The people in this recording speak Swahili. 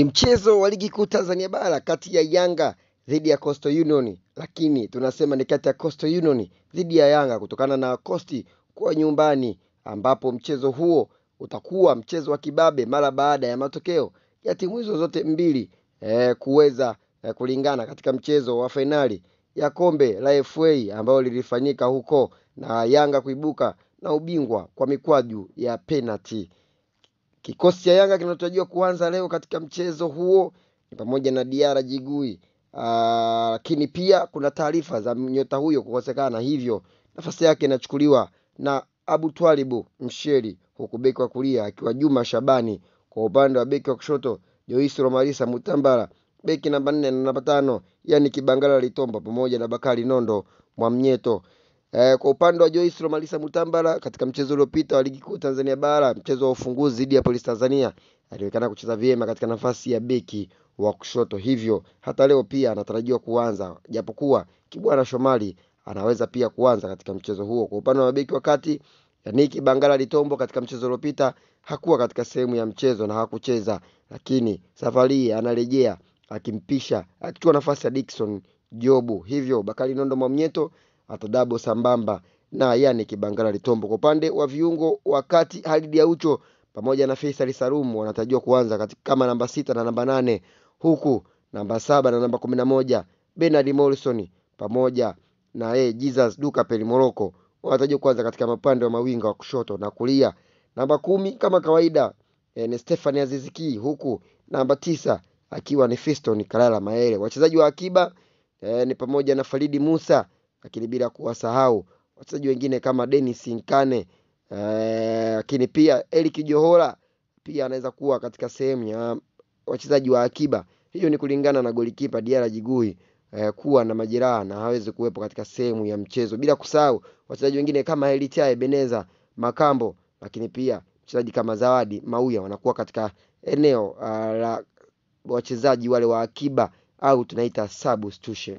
Ni mchezo wa ligi kuu Tanzania bara kati ya Yanga dhidi ya Coastal Union, lakini tunasema ni kati ya Coastal Union dhidi ya Yanga kutokana na Coast kuwa nyumbani, ambapo mchezo huo utakuwa mchezo wa kibabe mara baada ya matokeo ya timu hizo zote mbili eh, kuweza eh, kulingana katika mchezo wa fainali ya kombe la FA ambayo lilifanyika huko na Yanga kuibuka na ubingwa kwa mikwaju ya penalty. Kikosi cha Yanga kinatarajiwa kuanza leo katika mchezo huo ni pamoja na Diara Jigui, Ah, lakini pia kuna taarifa za nyota huyo kukosekana, hivyo nafasi yake inachukuliwa na Abu Twalibu Msheri, huku beki wa kulia akiwa Juma Shabani. Kwa upande wa beki wa kushoto Joisi Romalisa Mutambala, beki namba nne na namba tano yani Kibangala Litomba pamoja na Bakari Nondo Mwamnyeto. Eh, kwa upande wa Joyce Romalisa Mutambala katika mchezo uliopita wa ligi kuu Tanzania bara, mchezo wa ufunguzi dhidi ya Polisi Tanzania, alionekana kucheza vyema katika nafasi ya beki wa kushoto, hivyo hata leo pia anatarajiwa kuanza, japokuwa Kibwana Shomari anaweza pia kuanza katika mchezo huo. Kwa upande wa mabeki wa kati, Yannick Bangala Litombo katika mchezo uliopita hakuwa katika sehemu ya mchezo na hakucheza, lakini safari hii anarejea akimpisha akichukua nafasi ya Dickson Jobu, hivyo Bakari Nondo Mwamnyeto atadabo sambamba na yani Kibangala Litombo. Kwa upande wa viungo wakati Halid Aucho pamoja na Faisal Salum wanatarajiwa kuanza kama namba sita na namba nane huku namba saba na namba kumi na moja Bernard Morrison pamoja na eh, Jesus Duka Peli Moroko wanatarajiwa kuanza katika mapande wa mawinga wa kushoto na kulia. Namba kumi kama kawaida eh, ni Stefani Aziziki huku namba tisa akiwa ni Fiston Kalala Maele. Wachezaji wa akiba eh, ni pamoja na Faridi Musa lakini bila kuwasahau wachezaji wengine kama Dennis Nkane lakini pia Eric Johora pia anaweza kuwa katika sehemu ya wachezaji wa akiba. Hiyo ni kulingana na golikipa Diara Jigui eh, kuwa na majeraha na hawezi kuwepo katika sehemu ya mchezo, bila kusahau wachezaji wengine kama Elitia Beneza Makambo, lakini pia mchezaji kama Zawadi Mauya wanakuwa katika eneo uh, la wachezaji wale wa akiba au tunaita substitution.